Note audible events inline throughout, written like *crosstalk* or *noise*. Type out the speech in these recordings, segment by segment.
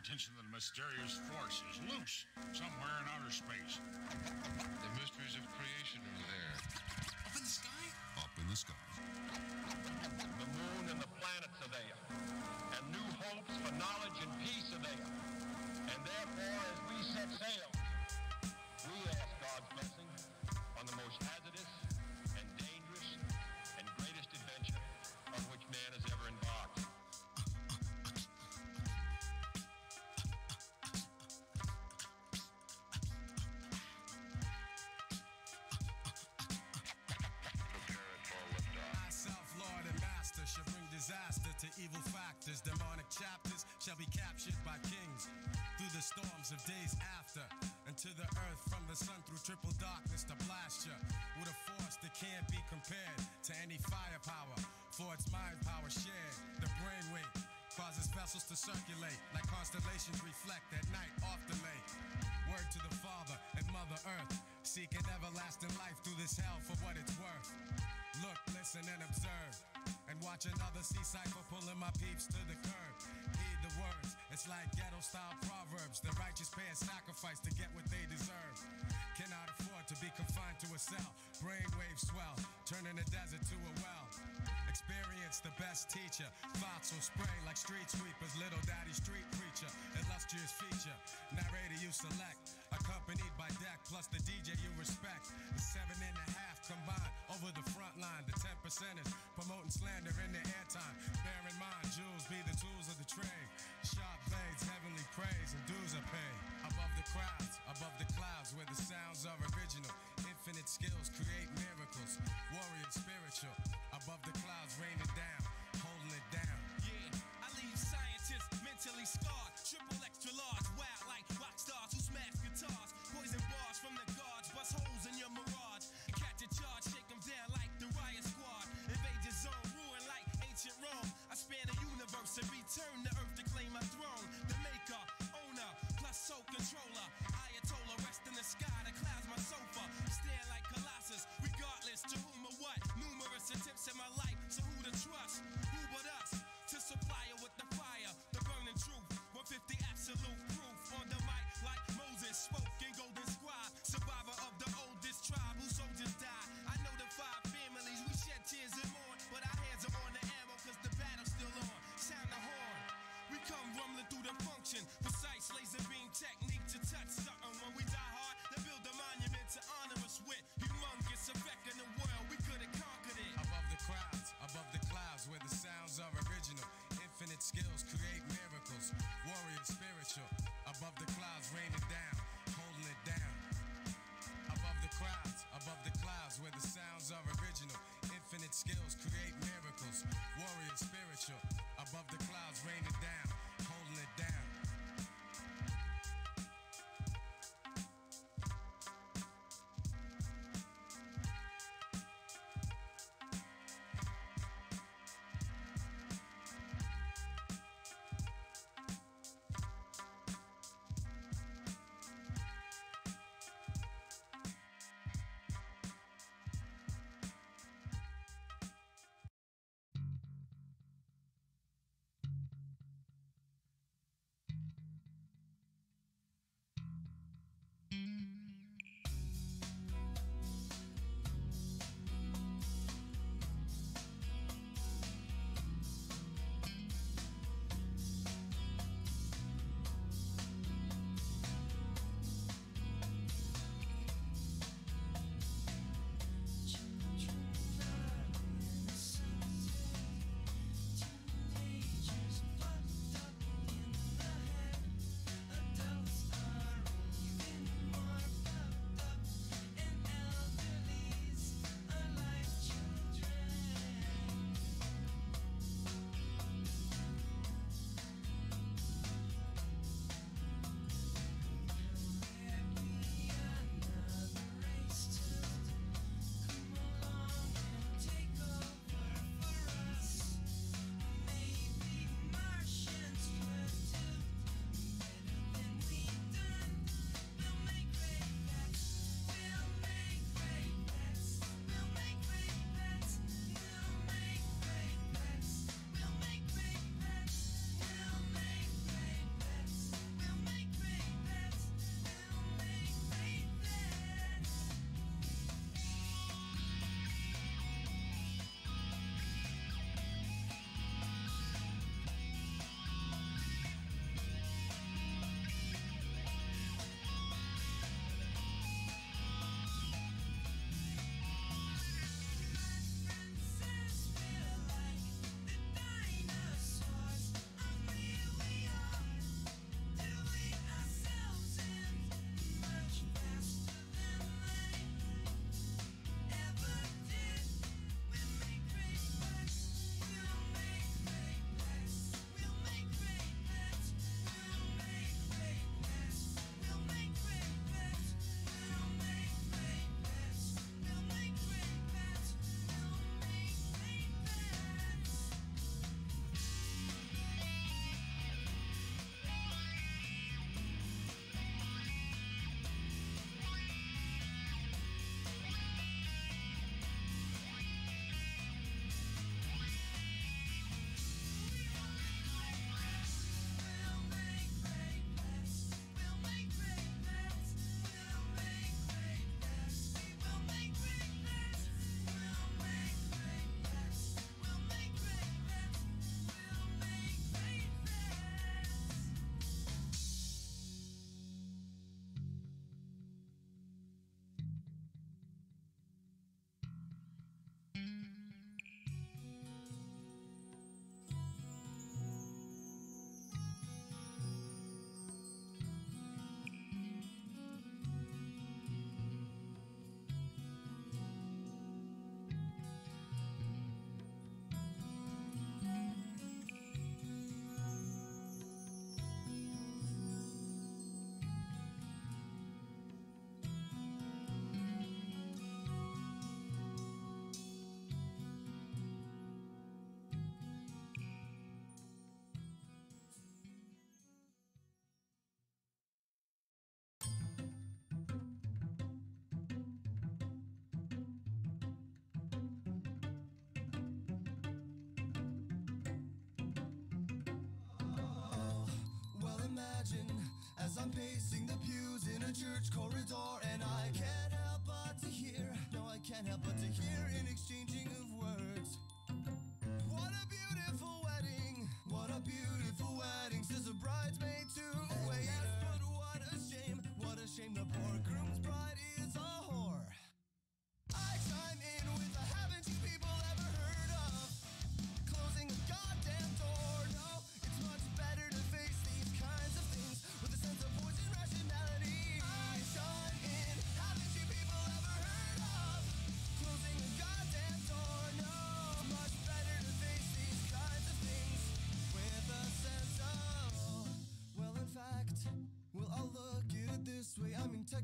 attention to the mysterious force is loose somewhere in outer space. The mysteries of creation are there. Up in the sky? Up in the sky. To evil factors. Demonic chapters shall be captured by kings through the storms of days after. And to the earth from the sun through triple darkness to blast you with a force that can't be compared to any firepower. For its mind power shared, the brainwave causes vessels to circulate like constellations reflect at night off the lake. Word to the Father and Mother Earth, seeking everlasting life through this hell watch another sea cipher pulling my peeps to the curb. Heed the words, it's like ghetto style proverbs. The righteous pay a sacrifice to get what they deserve. Cannot afford to be confined to a cell. Brainwave swell, turning the desert to a well. Experience the best teacher. Thoughts will spray like street sweepers. Little daddy street preacher. Illustrious feature. Narrator you select. Accompanied by deck plus the DJ you respect. The seven and a half combined over the front line. The 10 percenters promoting slander in the airtime. Bear in mind, jewels be the tools of the trade. Sharp blades, heavenly praise, and dues are paid. Above the crowds, above the clouds, where the sounds are original. Infinite skills create miracles. Warrior spiritual. Above the clouds, raining down, holding it down. Yeah, I leave scientists mentally scarred. Triple function. Precise laser beam technique to touch something. When we die hard, they build a monument to honor us with. Humongous effect in the world, we could have conquered it. Above the crowds, above the clouds, where the sounds are original. Infinite skills create miracles. Warrior spiritual. Above the clouds, raining down, holding it down. Above the crowds, above the clouds, where the sounds are original. Infinite skills create miracles. Warrior spiritual. Above the clouds, raining down, holding it down. As I'm pacing the pews in a church corridor, and I can't help but to hear, no, I can't help but to hear in exchanging of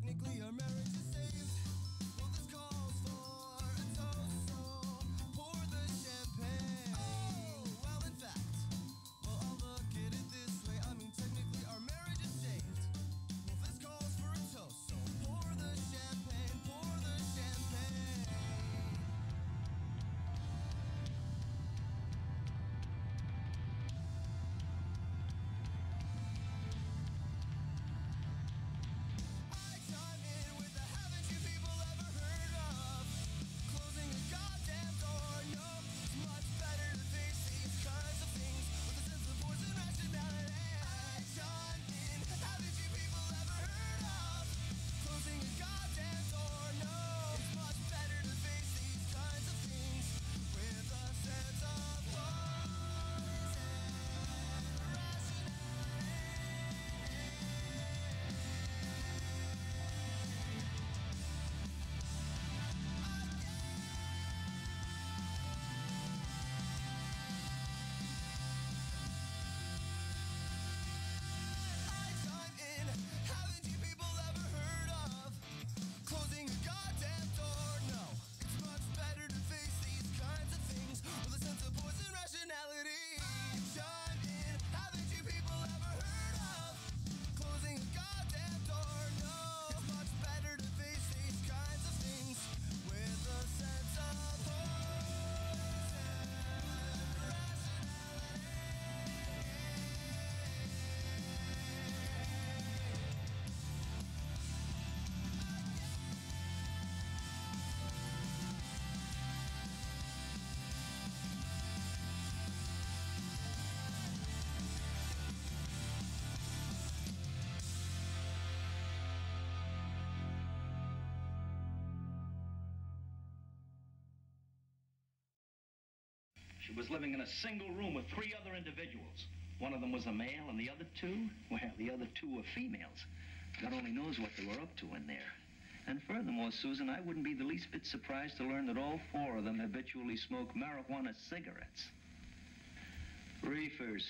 technically She was living in a single room with three other individuals. One of them was a male, and the other two, well, the other two were females. God only knows what they were up to in there. And furthermore, Susan, I wouldn't be the least bit surprised to learn that all four of them habitually smoke marijuana cigarettes. Reefers.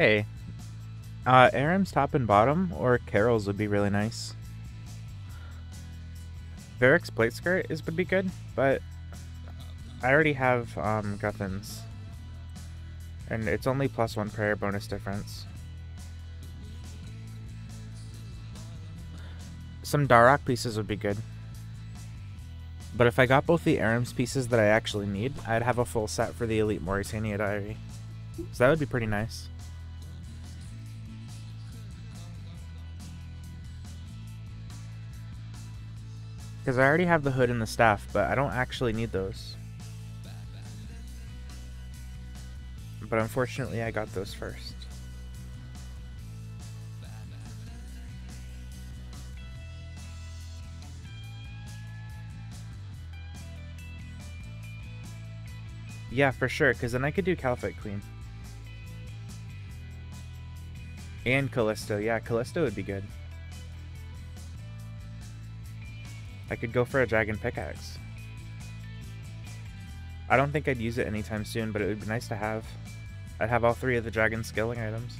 Hey, uh, Ahrim's top and bottom or Karil's would be really nice. Verac's plate skirt is would be good, but I already have um, Guthan's. And it's only plus one prayer bonus difference. Some Dharok pieces would be good. But if I got both the Ahrim's pieces that I actually need, I'd have a full set for the Elite Morytania Diary. So that would be pretty nice. Because I already have the hood and the staff, but I don't actually need those. But unfortunately, I got those first. Yeah, for sure, because then I could do Kalphite Queen. And Callisto. Yeah, Callisto would be good. I could go for a dragon pickaxe. I don't think I'd use it anytime soon, but it would be nice to have. I'd have all three of the dragon skilling items.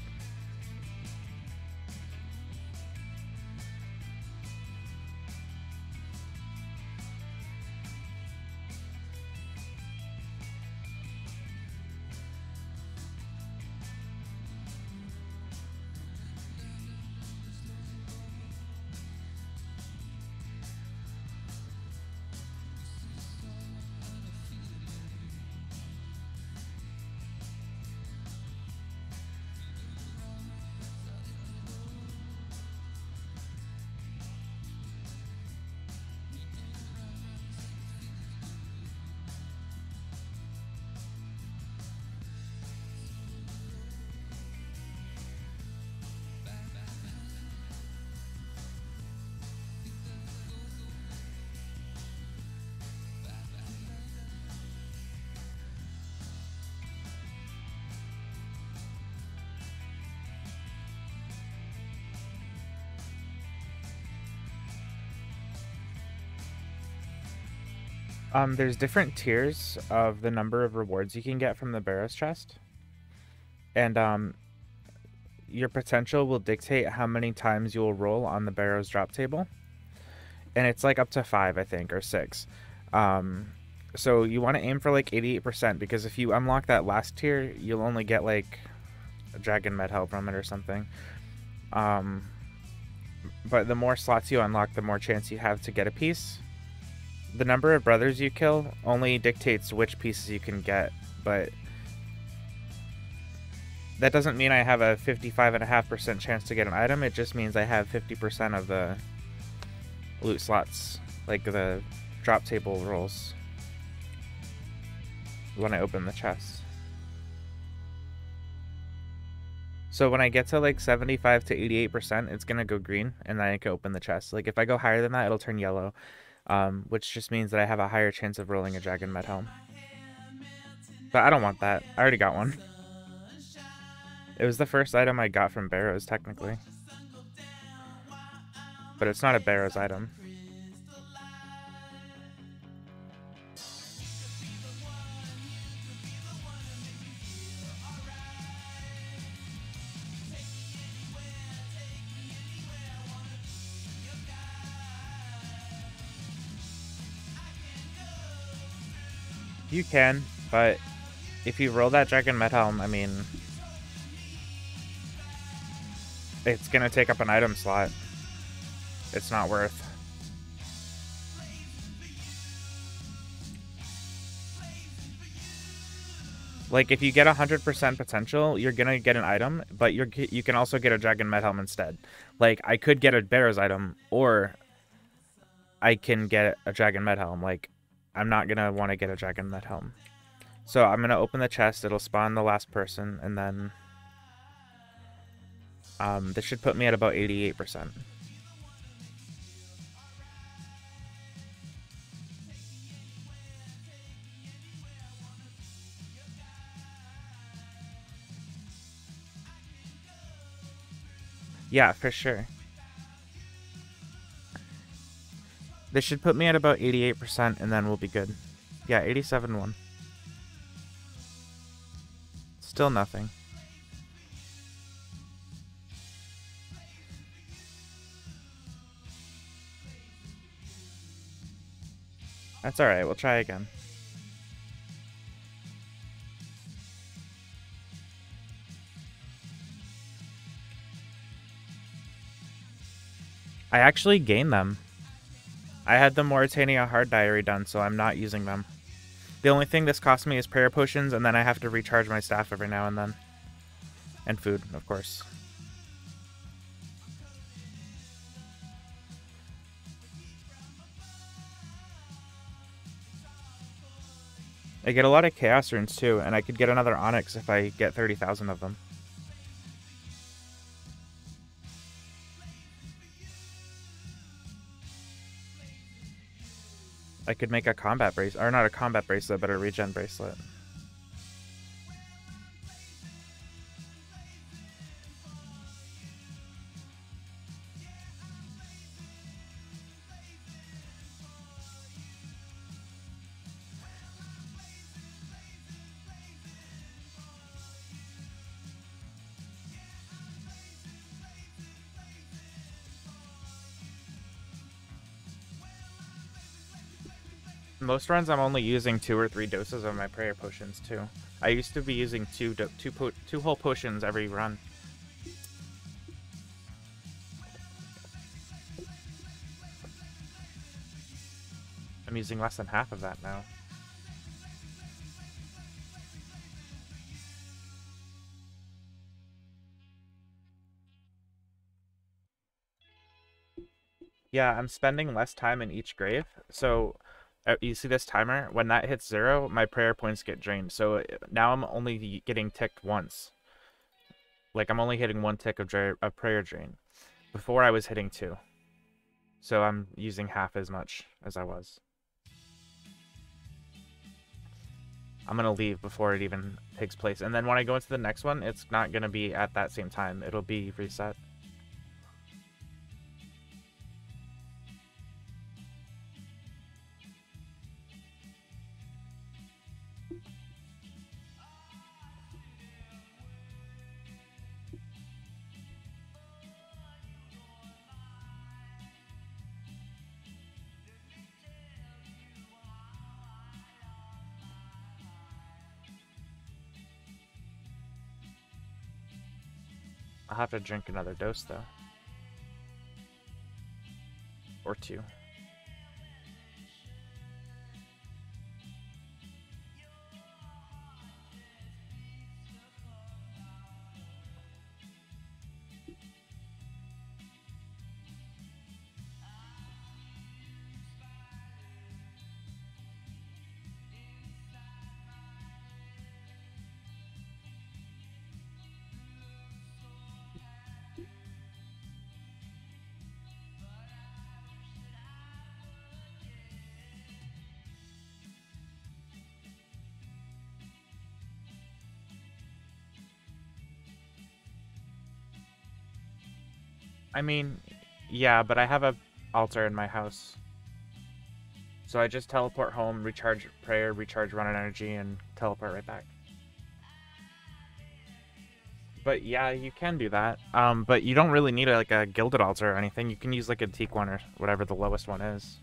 Um, there's different tiers of the number of rewards you can get from the Barrows chest. And um, your potential will dictate how many times you will roll on the Barrows drop table. And it's like up to five, I think, or six. Um, so you want to aim for like 88% because if you unlock that last tier, you'll only get like a Dragon Med Helm from it or something. Um, but the more slots you unlock, the more chance you have to get a piece the number of brothers you kill only dictates which pieces you can get, but that doesn't mean I have a 55.5% chance to get an item, it just means I have 50% of the loot slots, like the drop table rolls, when I open the chest. So when I get to like 75 to 88%, it's going to go green, and then I can open the chest. Like if I go higher than that, it'll turn yellow um, which just means that I have a higher chance of rolling a Dragon Med Helm. But I don't want that. I already got one. It was the first item I got from Barrows, technically. But it's not a Barrows item. You can, but if you roll that Dragon Helm, I mean, it's gonna take up an item slot. It's not worth. Like, if you get 100% potential, you're gonna get an item, but you're you can also get a Dragon Helm instead. Like, I could get a Bear's item, or I can get a Dragon Med Helm. Like, I'm not going to want to get a Dragon Med Helm. So I'm going to open the chest. It'll spawn the last person, and then um, this should put me at about 88%. Yeah, for sure. They should put me at about 88% and then we'll be good. Yeah, 87-1. Still nothing. That's alright, we'll try again. I actually gained them. I had the Morytania Hard Diary done, so I'm not using them. The only thing this cost me is prayer potions, and then I have to recharge my staff every now and then. And food, of course. I get a lot of Chaos Runes too, and I could get another Onyx if I get 30,000 of them. I could make a combat bracelet, or not a combat bracelet, but a regen bracelet. Most runs I'm only using two or three doses of my prayer potions too. I used to be using two two two whole potions every run. I'm using less than half of that now. Yeah, I'm spending less time in each grave. So you see this timer? When that hits zero, my prayer points get drained. So uh, now I'm only getting ticked once. Like I'm only hitting one tick of, of prayer drain. Before I was hitting two. So I'm using half as much as I was. I'm going to leave before it even takes place. And then when I go into the next one, it's not going to be at that same time. It'll be reset. I'll have to drink another dose though. Or two. I mean, yeah, but I have a altar in my house. So I just teleport home, recharge prayer, recharge run energy, and teleport right back. But yeah, you can do that. Um, but you don't really need a, like a gilded altar or anything. You can use like a teak one or whatever the lowest one is.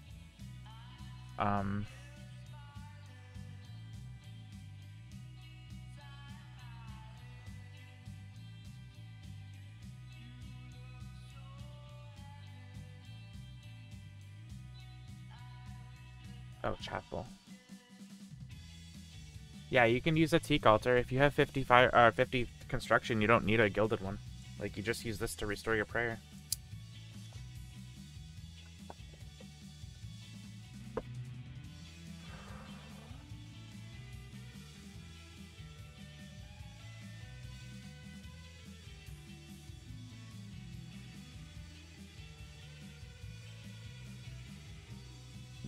Um, chapel. Yeah, you can use a teak altar. If you have 50 fire, uh, 50 construction, you don't need a gilded one. Like, you just use this to restore your prayer.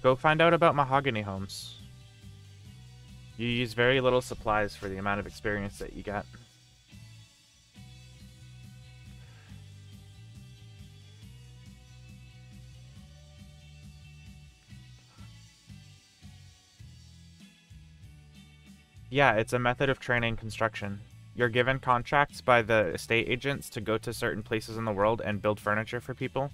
Go find out about mahogany homes. You use very little supplies for the amount of experience that you get. Yeah, it's a method of training construction. You're given contracts by the estate agents to go to certain places in the world and build furniture for people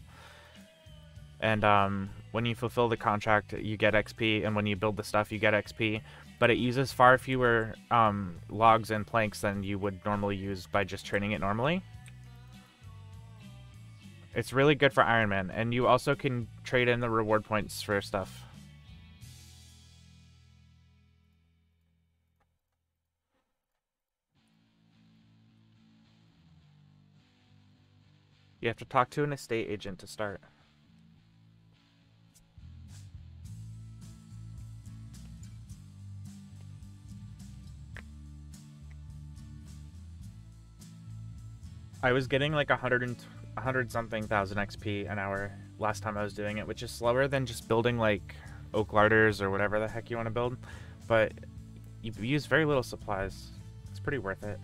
And um, when you fulfill the contract, you get XP, and when you build the stuff, you get XP. But it uses far fewer um, logs and planks than you would normally use by just training it normally. It's really good for Iron Man, and you also can trade in the reward points for stuff. You have to talk to an estate agent to start. I was getting like a hundred and a hundred something thousand XP an hour last time I was doing it, which is slower than just building like oak larders or whatever the heck you want to build. But you use very little supplies. It's pretty worth it.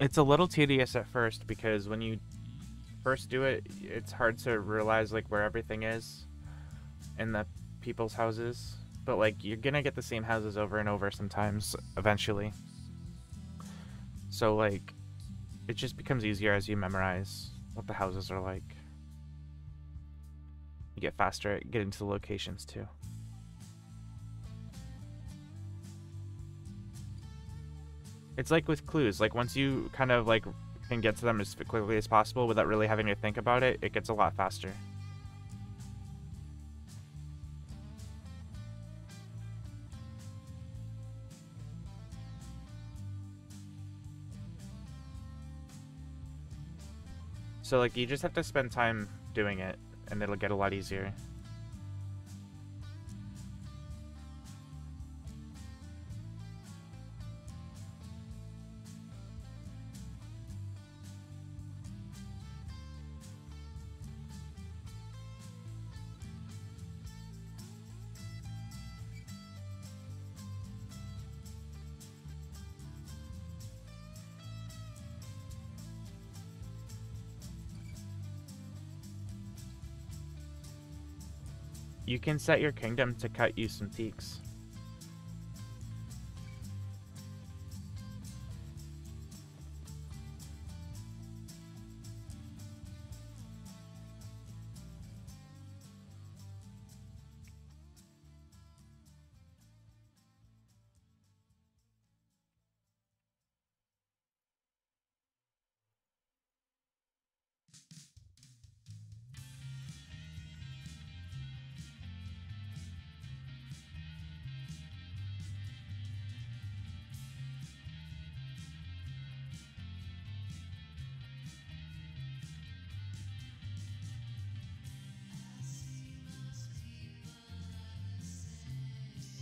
It's a little tedious at first because when you first do it, it's hard to realize like where everything is in the people's houses. But like you're gonna get the same houses over and over sometimes eventually. So like it just becomes easier as you memorize what the houses are like. You get faster at getting to the locations too. It's like with clues. Like once you kind of like can get to them as quickly as possible without really having to think about it, it gets a lot faster. So like you just have to spend time doing it and it'll get a lot easier. You can set your kingdom to cut you some teaks.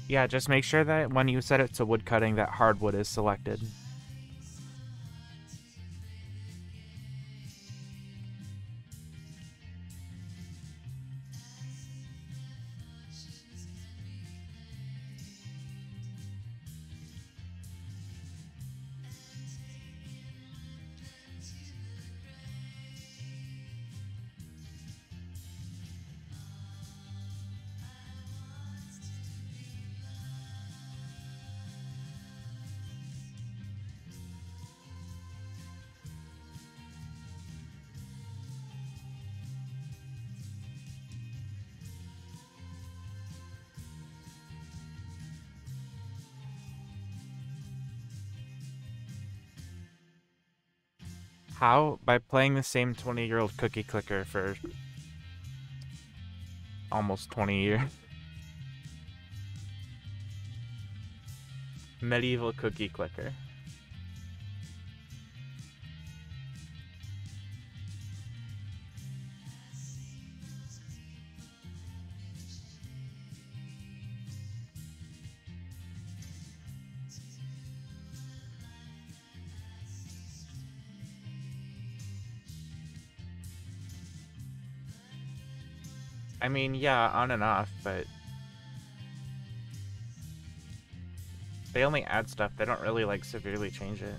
Yeah, just make sure that when you set it to wood cutting that hardwood is selected. How? By playing the same 20 year old cookie clicker for almost 20 years. *laughs* Medieval cookie clicker. I mean, yeah, on and off, but they only add stuff. They don't really like severely change it.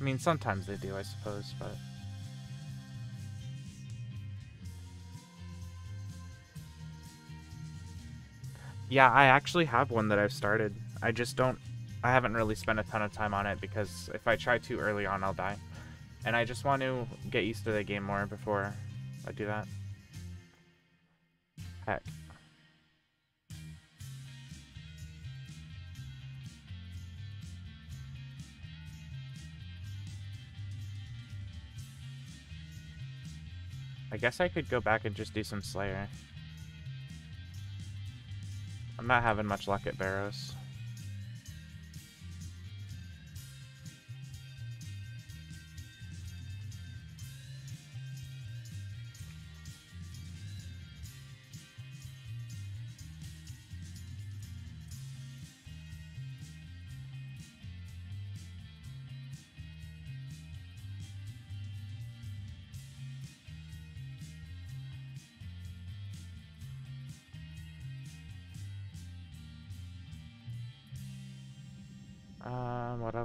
I mean, sometimes they do, I suppose, but Yeah, I actually have one that I've started. I just don't I haven't really spent a ton of time on it because if I try too early on, I'll die. And I just want to get used to the game more before I do that. Heck. I guess I could go back and just do some Slayer. I'm not having much luck at Barrows.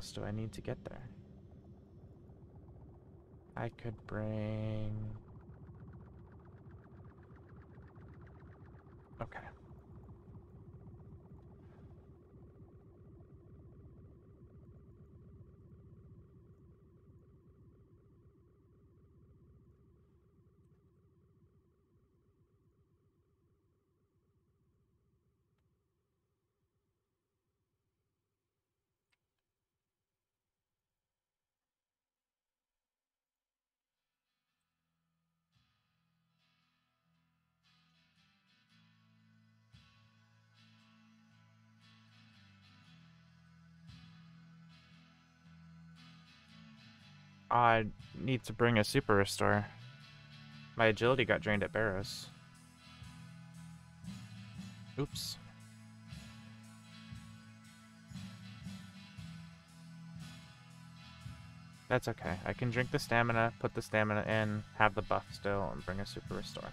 Else do I need to get there? I could bring... I need to bring a super restore. My agility got drained at Barrows. Oops. That's okay. I can drink the stamina, put the stamina in, have the buff still, and bring a super restore.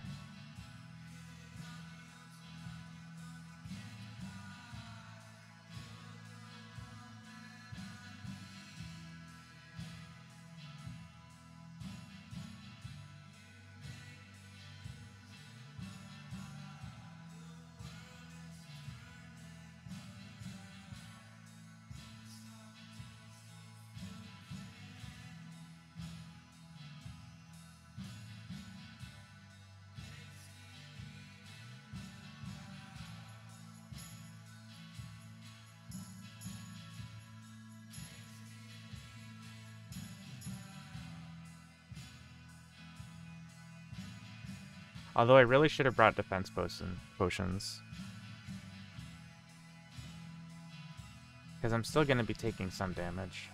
Although I really should have brought defense potions. Because I'm still going to be taking some damage.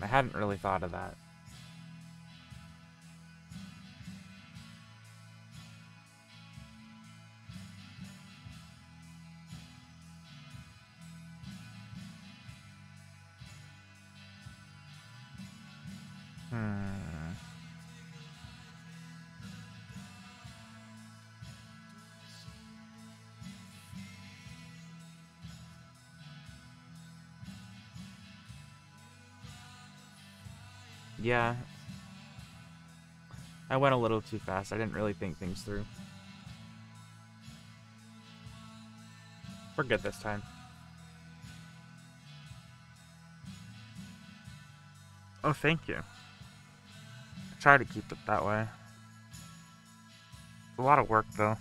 I hadn't really thought of that. Yeah. I went a little too fast. I didn't really think things through. We're good this time. Oh, thank you. I try to keep it that way. A lot of work, though.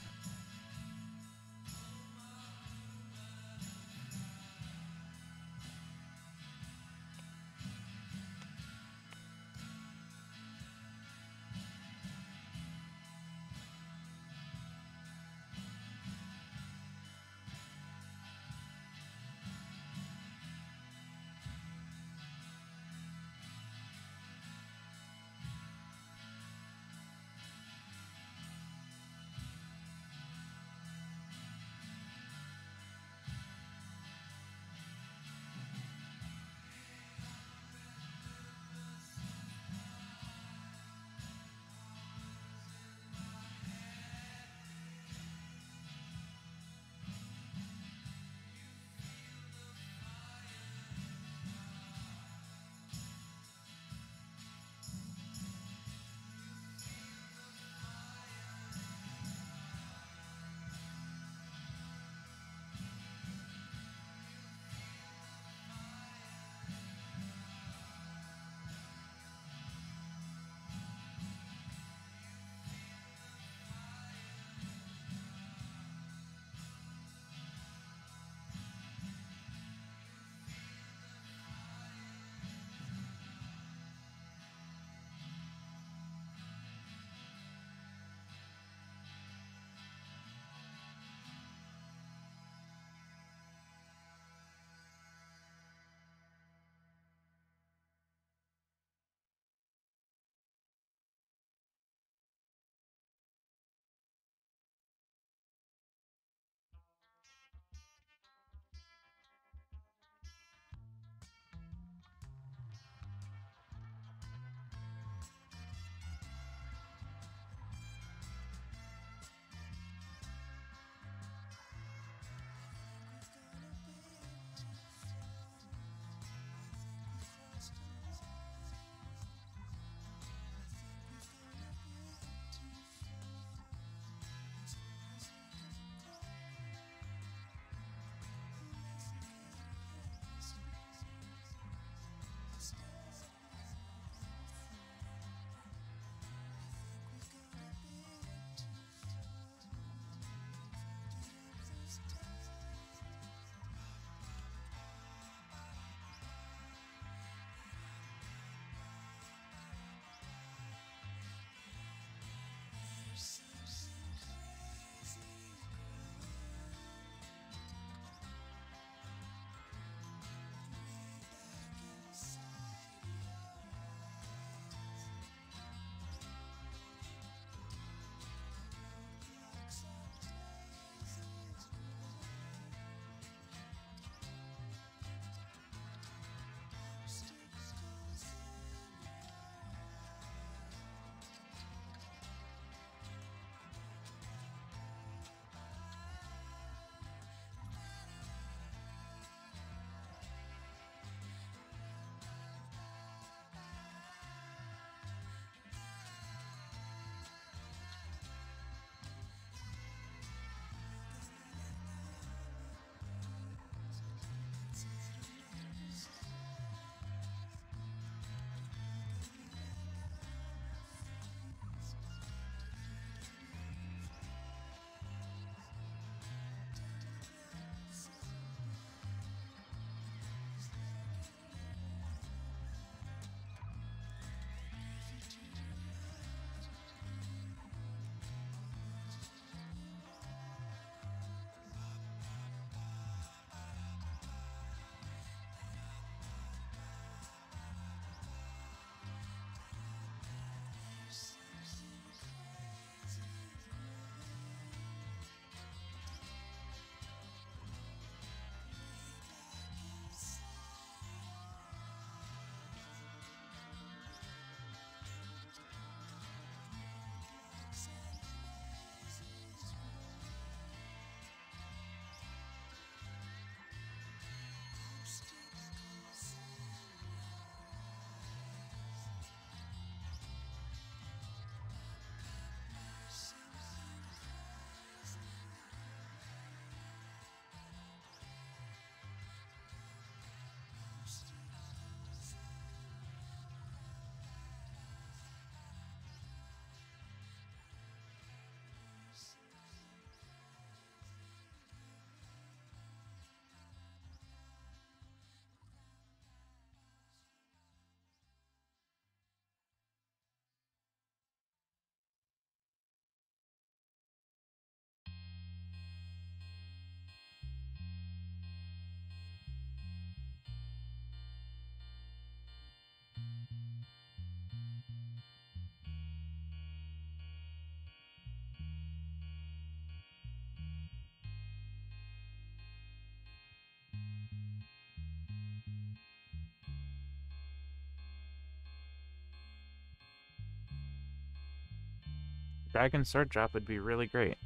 Dragon sword drop would be really great.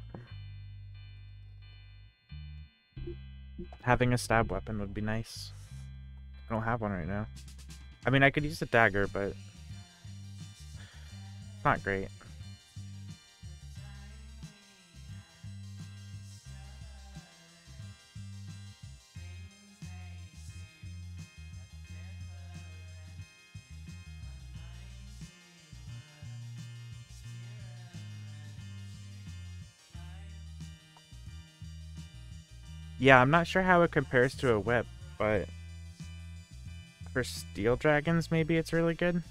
Having a stab weapon would be nice. I don't have one right now. I mean, I could use a dagger, but not great. Yeah, I'm not sure how it compares to a whip, but for steel dragons, maybe it's really good.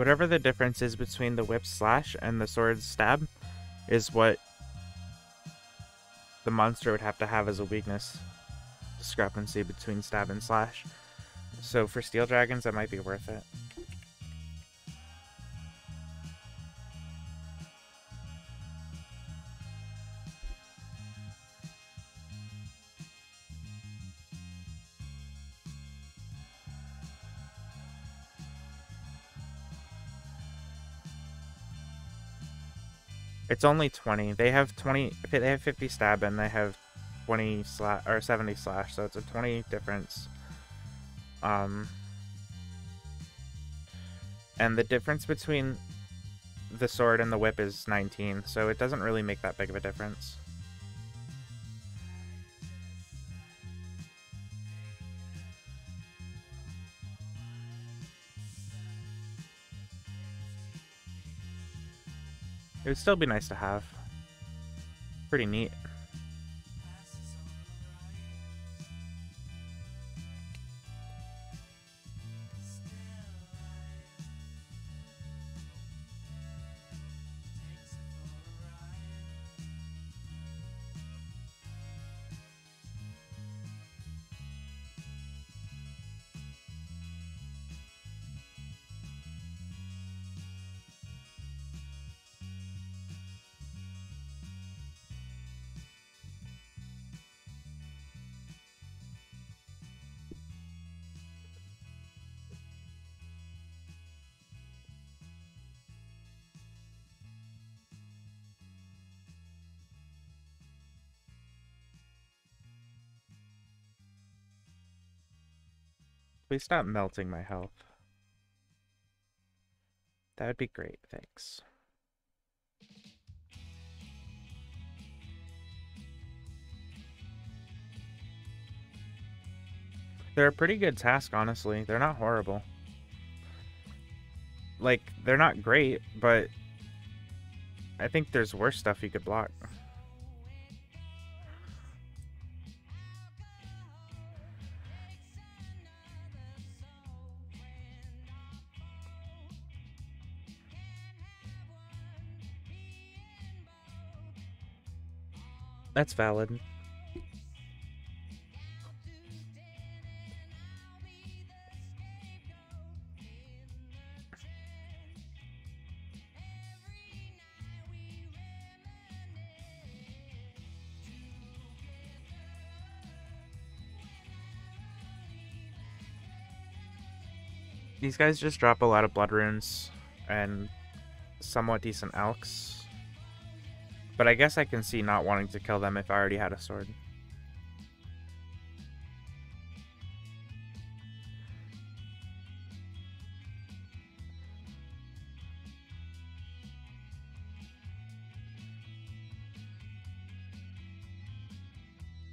Whatever the difference is between the whip slash and the sword stab is what the monster would have to have as a weakness discrepancy between stab and slash. So for steel dragons, that might be worth it. It's only 20. They have 20. They have 50 stab and they have 20 slash or 70 slash, so it's a 20 difference. Um, and the difference between the sword and the whip is 19, so it doesn't really make that big of a difference. It would still be nice to have. Pretty neat. Please stop melting my health. That would be great, thanks. They're a pretty good task, honestly. They're not horrible. Like, they're not great, but I think there's worse stuff you could block. That's valid. These guys just drop a lot of blood runes and somewhat decent alchs. But I guess I can see not wanting to kill them if I already had a sword.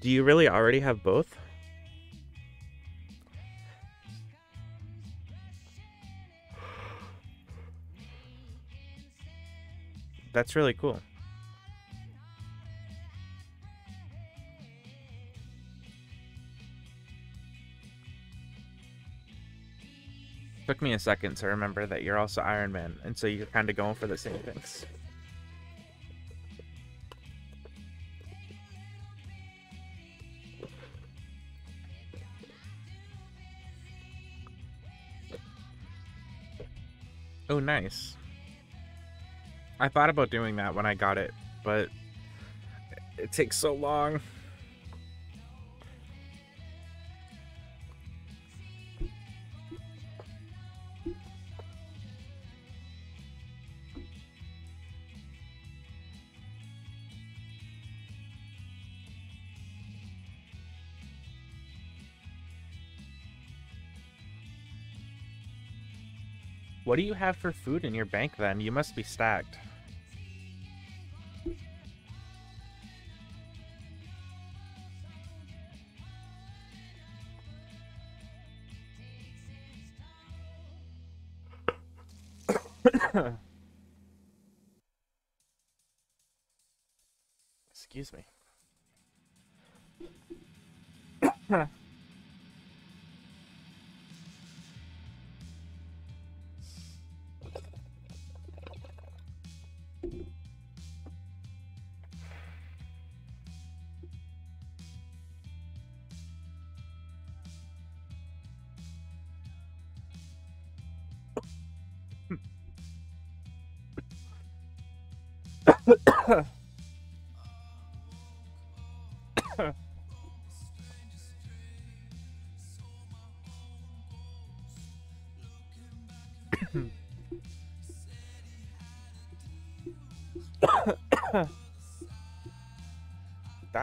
Do you really already have both? That's really cool. Took me a second to remember that you're also Iron Man, and so you're kind of going for the same things. Oh, nice. I thought about doing that when I got it, but it takes so long. What do you have for food in your bank then? You must be stacked. *coughs* Excuse me.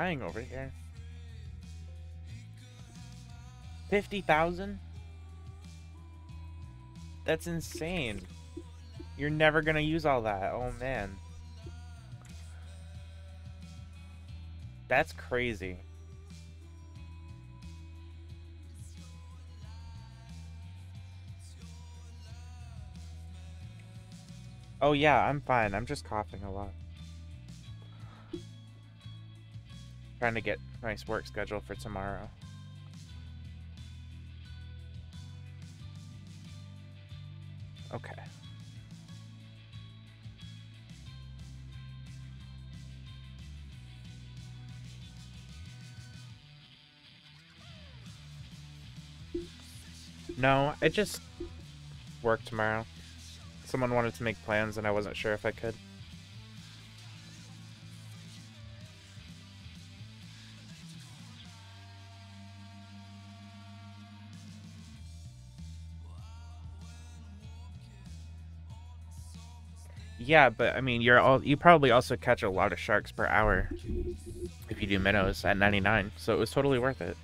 Dying over here. 50,000? That's insane. You're never gonna use all that. Oh man. That's crazy. Oh yeah, I'm fine. I'm just coughing a lot. Trying to get nice work schedule for tomorrow. Okay. No, I just work tomorrow. Someone wanted to make plans and I wasn't sure if I could. Yeah, but I mean, you're all you probably also catch a lot of sharks per hour if you do minnows at 99, so it was totally worth it.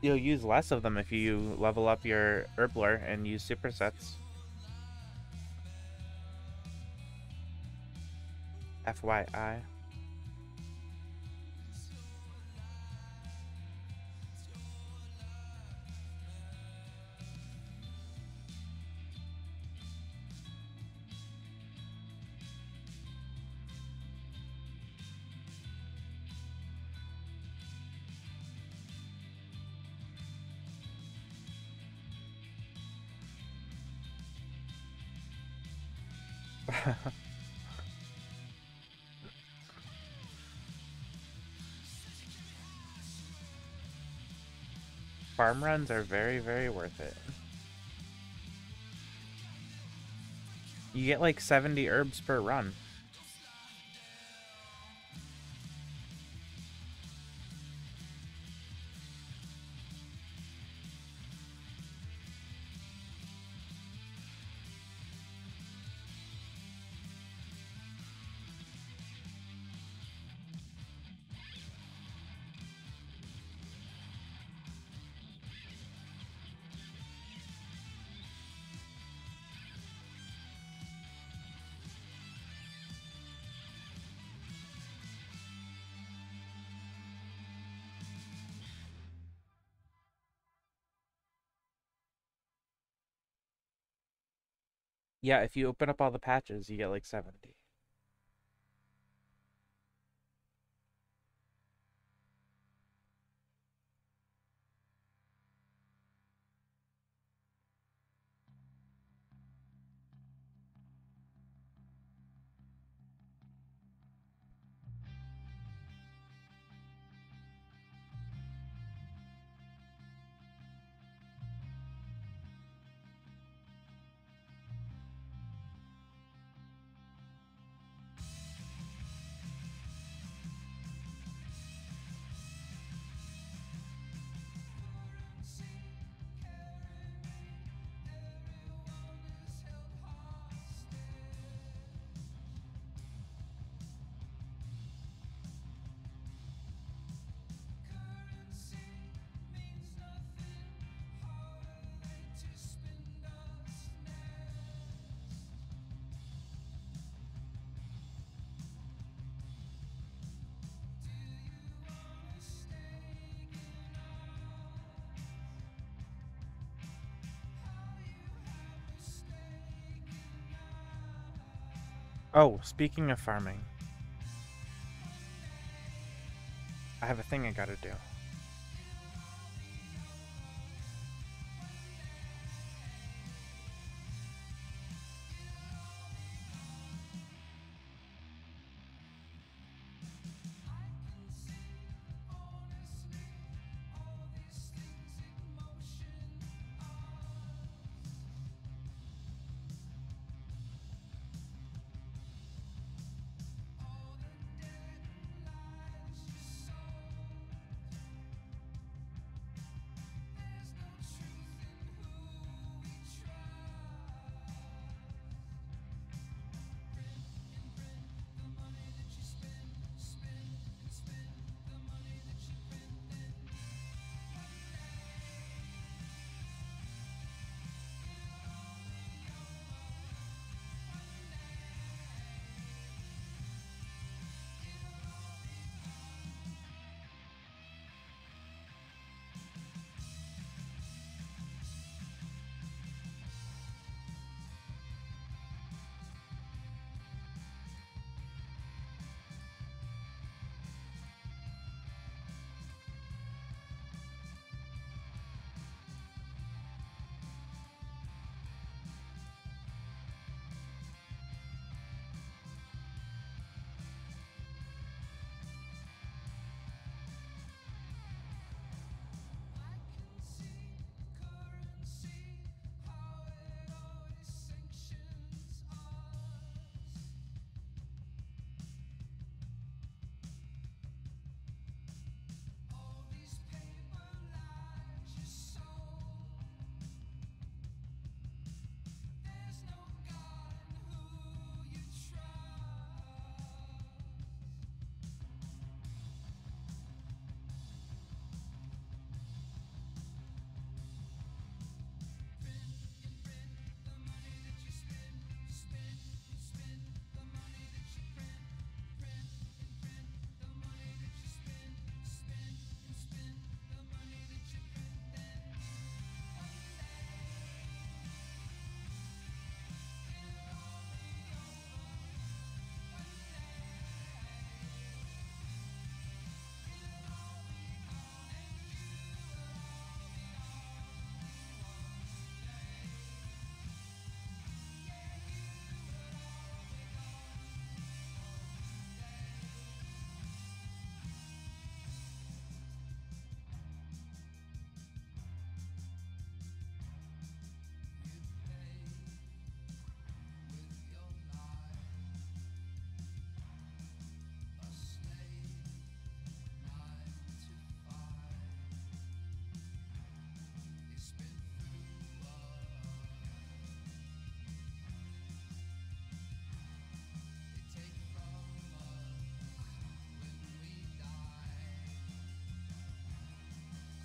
You'll use less of them if you level up your Herblore and use supersets. FYI. Farm runs are very, very worth it. You get like 70 herbs per run. Yeah, if you open up all the patches, you get like 70. Oh, speaking of farming, I have a thing I gotta do.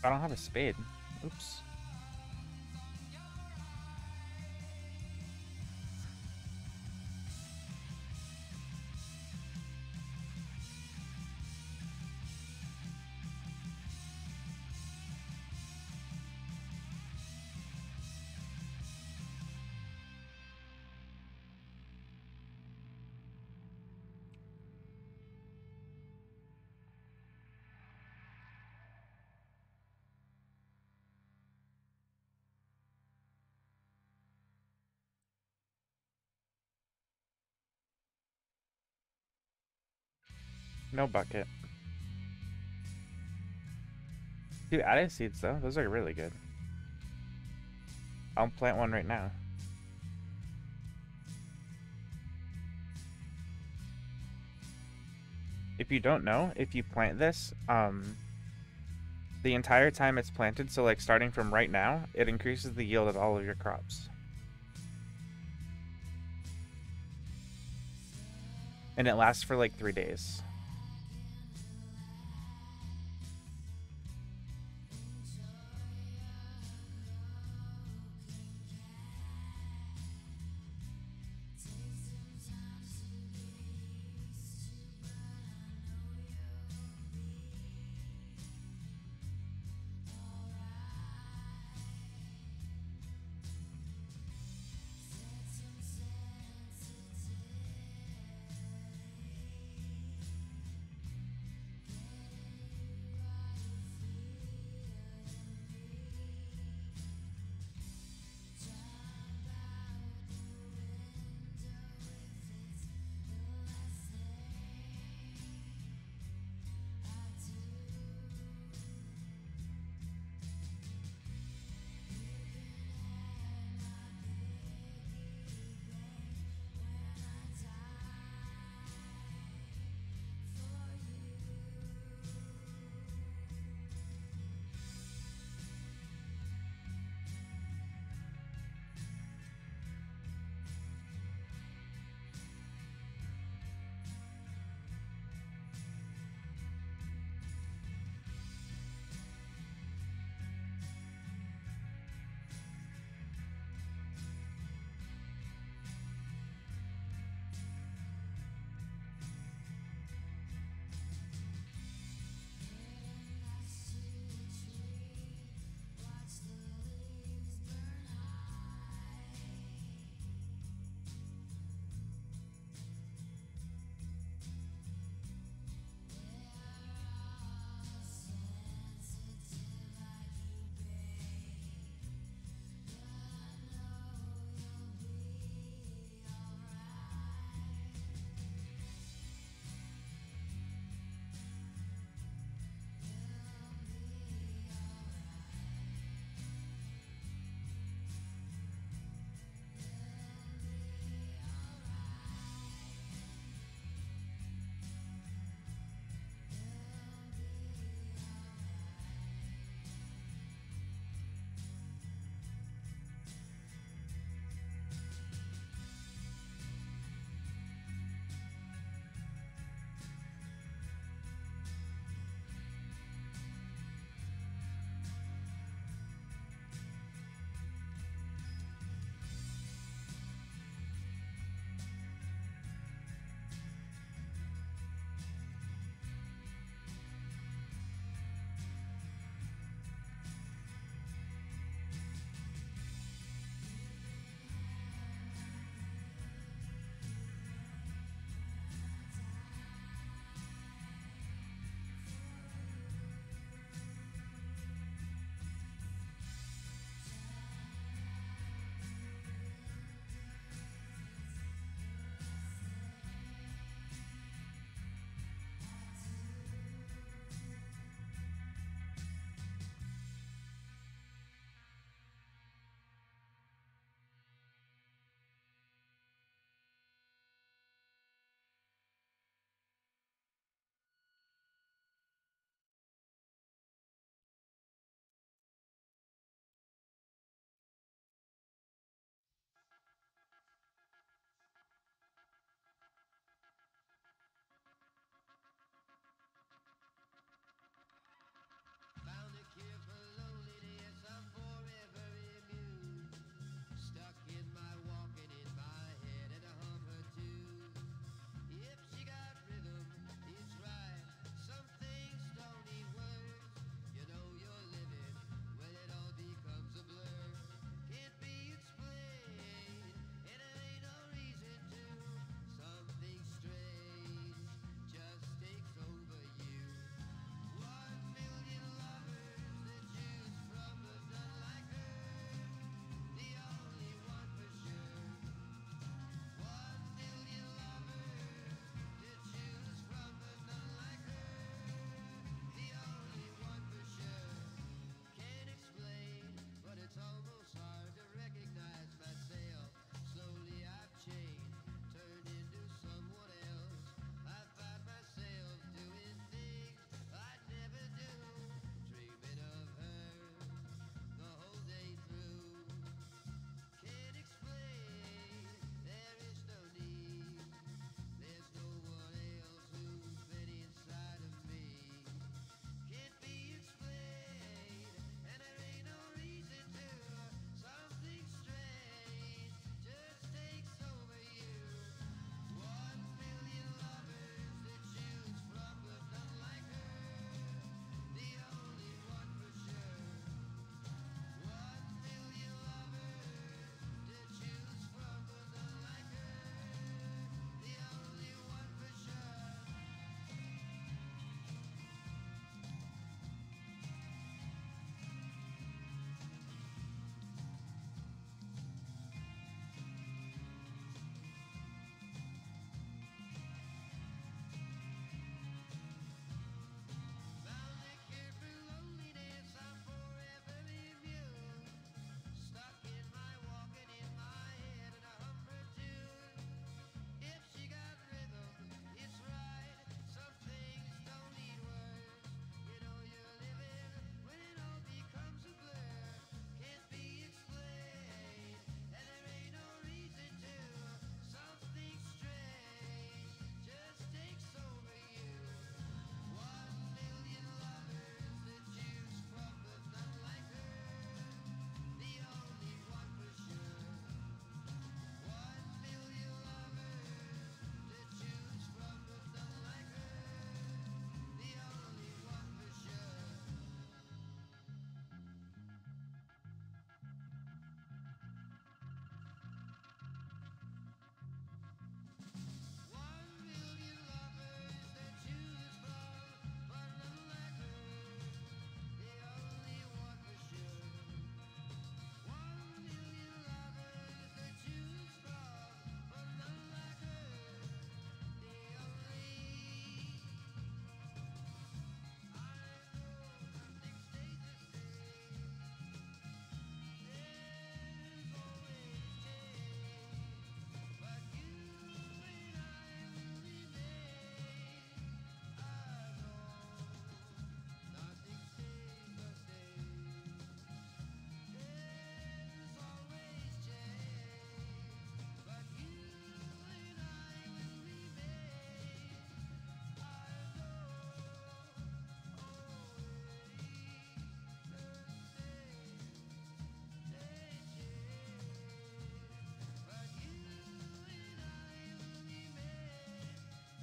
I don't have a spade. Oops. No bucket. Dude, Attas seeds though, those are really good. I'll plant one right now. If you don't know, if you plant this, um, the entire time it's planted, so like starting from right now, it increases the yield of all of your crops. And it lasts for like three days.